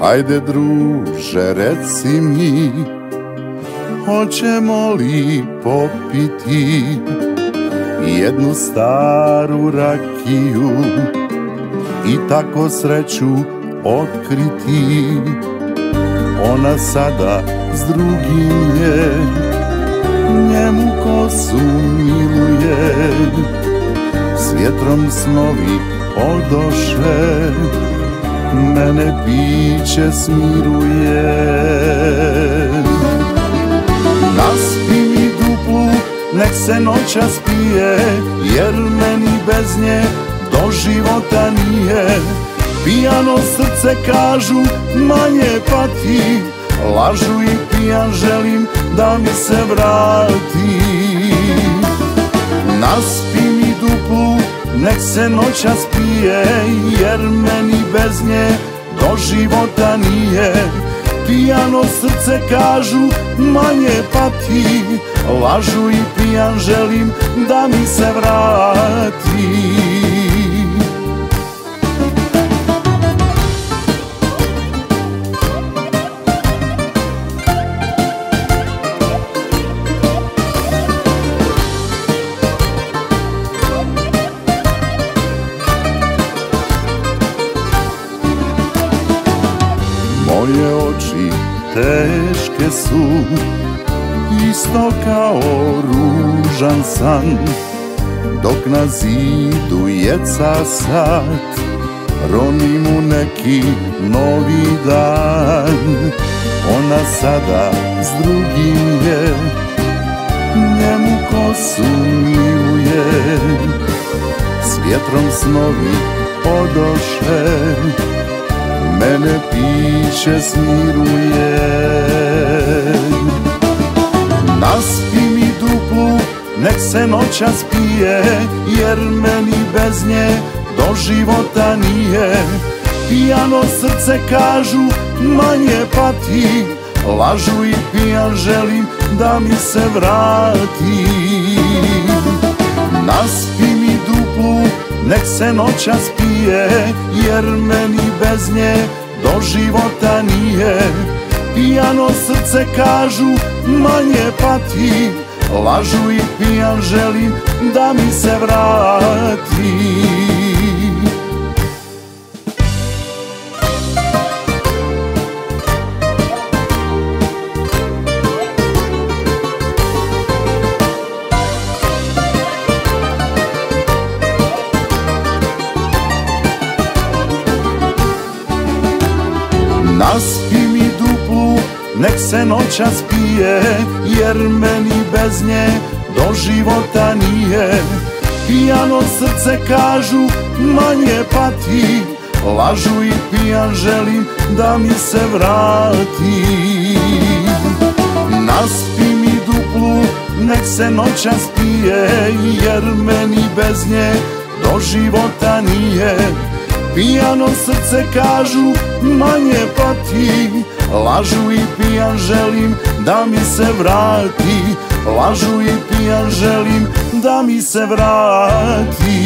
Ajde druže reci mi Hoćemo li popiti Jednu staru rakiju I tako sreću otkriti? Ona sada s drugim je Njemu kosu miluje. S vjetrom snovi odoše Mene biće smiruje. Naspi mi duplu, nek se noća spije Jer meni bez nje do života nije. Pijano srce kažu manje pati. Lažu i pijan želim da mi se vrati. Naspi nek se noća spije Jer meni bez nje do života nije. Pijano srce kažu manje pati. Lažu i pijan želim da mi se vrati Moje oči teške su Isto kao ružan san. Dok na zidu jeca sat Roni mu neki novi dan. Ona sada s drugim je Njemu kosu miluje S vjetrom snovi odoše mene piće smiruje. Naspi mi duplu, nek se noća spije Jer meni bez nje do života nije. Pijano srce kažu manje pati Lažu i pijan želim da mi se vrati nek se noća spije Jer meni bez nje do života nije. Pijano srce kažu manje pati. Lažu i pijan želim da mi se vrati Naspi mi duplu, nek se noća spije Jer meni bez nje do života nije. Pijano srce kažu manje pati Lažu i pijan želim da mi se vrati. Naspi mi duplu, nek se noća spije Jer meni bez nje do života nije Pijano srce kažu manje pati. Lažu i pijan želim da mi se vrati. Lažu i pijan želim da mi se vrati